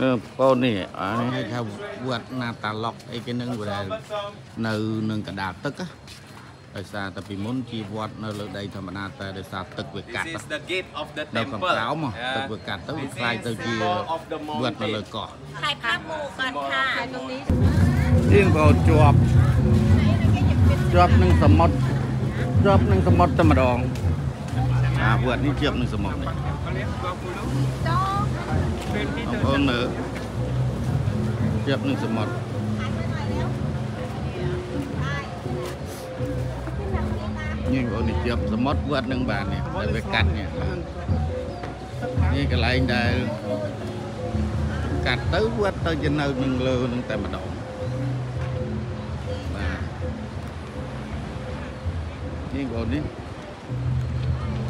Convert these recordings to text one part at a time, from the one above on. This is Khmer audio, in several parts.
អឺបងនេះអានេះថាវត្តណាតាឡុកអីគេនឹងដែរនៅនឹងកណ្ដាលទឹកណាដោយសារតែពីមុនជាវត្តនៅលើដីធម្មតាតែដោយសារទឹកវាកាត់ដល់កំក្រោមទឹកវាកាត់ទៅវាខ្លាយទៅជាវត្តនៅលើកោះខ្លាយថាមូគាត់ថានៅនេះជាងក៏ជាប់ជាប់នឹងសមុទ្រជាប់នឹងសមុទ្រតែម្ដងអាវត្តនេះជាប់នឹងសមុទ្រនេះ អូននៅជាប់នឹងសមុទ្រនេះបងនេះជាប់សមុទ្រវត្តនឹងបាននេះតែវាកាត់នេះនេះកន្លែងដែលកាត់ទៅវត្តទៅជានៅនឹងលើនឹងតែម្ដងបាទនេះបងនេះ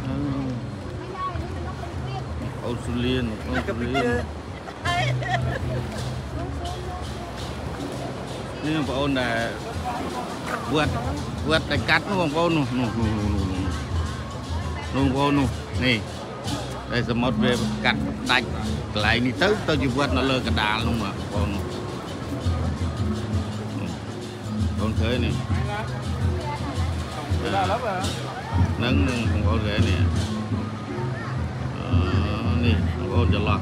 អឺអូស្ត្រាលៀនអូស្ត្រាលៀ ននេះបងប្អូនដែលវត្តវត្តតែកាត់នោះបងប្អូននោះនោះនោះនោះនោះនោះបងប្អូននោះនេះតែសមុទ្រវាកាត់ដាច់កន្លែងនេះទៅទៅជីវិតនៅលើកណ្ដាលនោះបងប្អូននោះបងឃើញនេះនឹងនឹងបងប្អូនឃើញនេះអឺនេះបងប្អូនច្រឡោះ